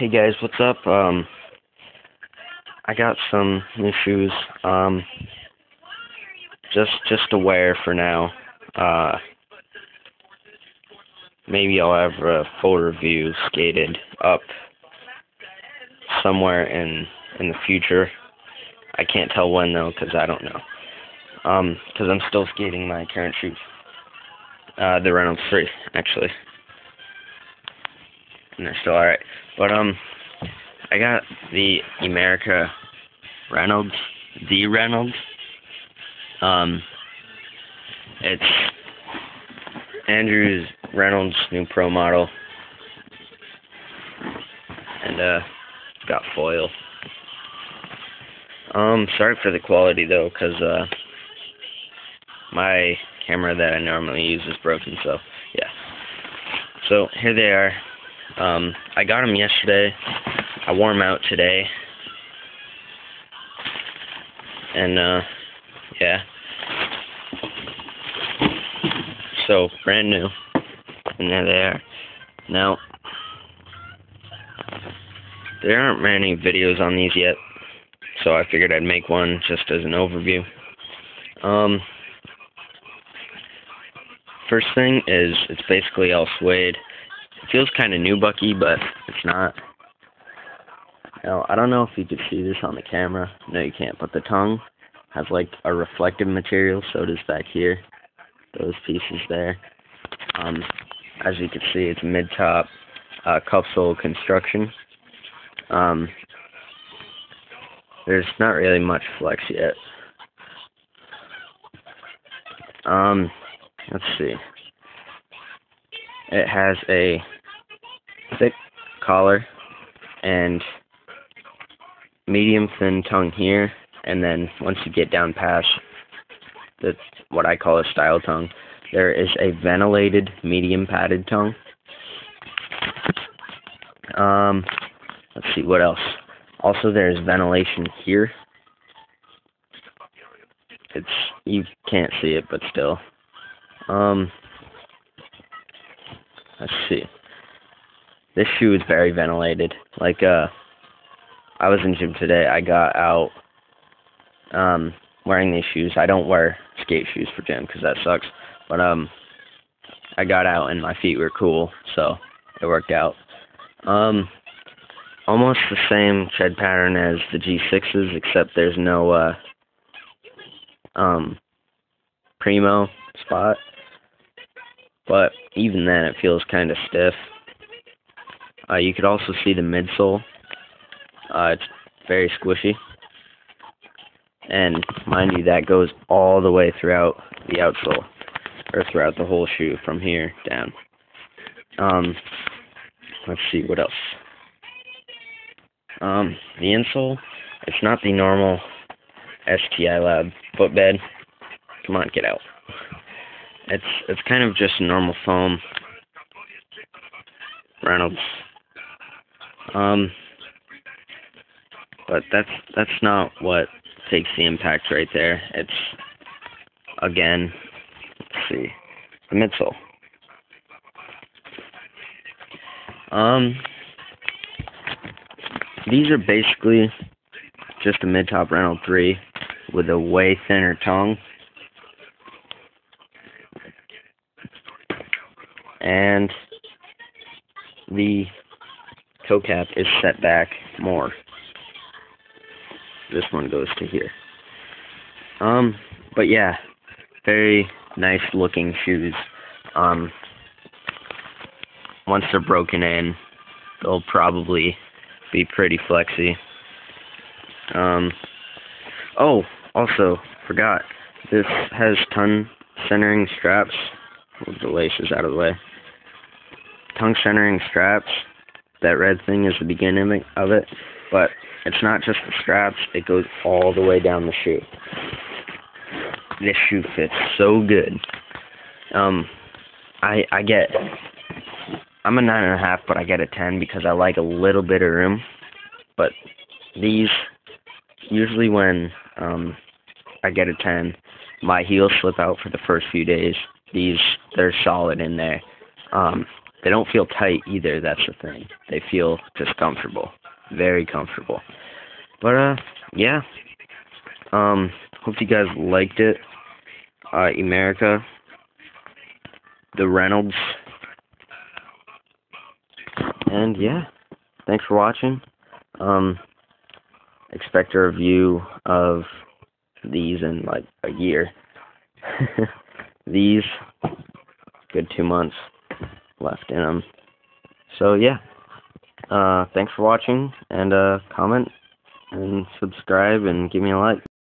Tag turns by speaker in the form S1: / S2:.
S1: Hey guys, what's up? Um, I got some new shoes. Um, just just to wear for now. Uh, maybe I'll have a full review skated up somewhere in in the future. I can't tell when though, cause I don't know. Um, cause I'm still skating my current shoes. Uh, the Reynolds 3, actually. They're still alright. But, um, I got the Emerica Reynolds, the Reynolds. Um, it's Andrews Reynolds' new pro model. And, uh, got foil. Um, sorry for the quality though, cause, uh, my camera that I normally use is broken, so, yeah. So, here they are. Um, I got them yesterday. I wore them out today. And, uh, yeah. So, brand new. And there they are. Now, there aren't many videos on these yet, so I figured I'd make one just as an overview. Um, first thing is, it's basically all suede. It feels kind of nubucky, but it's not. Now, I don't know if you can see this on the camera. No, you can't, but the tongue has like a reflective material, so does back here. Those pieces there. Um, as you can see, it's mid-top uh, cuff sole construction. Um, there's not really much flex yet. Um, let's see. It has a thick collar and medium thin tongue here, and then once you get down past that's what I call a style tongue, there is a ventilated medium padded tongue. Um, let's see what else. Also, there's ventilation here. It's you can't see it, but still. Um, let's see. This shoe is very ventilated. Like uh, I was in gym today. I got out um wearing these shoes. I don't wear skate shoes for gym because that sucks. But um, I got out and my feet were cool, so it worked out. Um, almost the same tread pattern as the G6s, except there's no uh, um, primo spot. But even then, it feels kind of stiff. Uh, you could also see the midsole. Uh, it's very squishy. And mind you, that goes all the way throughout the outsole, or throughout the whole shoe from here down. Um, let's see, what else? Um, the insole, it's not the normal STI Lab footbed. Come on, get out. It's it's kind of just normal foam. Reynolds. Um, but that's that's not what takes the impact right there. It's again, let's see, the midsole. Um, these are basically just a mid-top Reynolds 3 with a way thinner tongue. And the toe cap is set back more. This one goes to here. Um, but yeah, very nice looking shoes. Um, once they're broken in, they'll probably be pretty flexy. Um, oh, also, forgot, this has ton centering straps. Move the laces out of the way. Tongue centering straps. That red thing is the beginning of it, but it's not just the straps, it goes all the way down the shoe. This shoe fits so good. Um, I I get I'm a nine and a half, but I get a ten because I like a little bit of room. But these, usually when um, I get a ten, my heels slip out for the first few days. These they're solid in there. Um, they don't feel tight either. That's the thing. They feel just comfortable, very comfortable. But uh, yeah. Um, hope you guys liked it. Uh, Emerica, the Reynolds, and yeah. Thanks for watching. Um, expect a review of these in like a year. these, good two months left in them. So yeah, uh, thanks for watching, and uh, comment and subscribe and give me a like.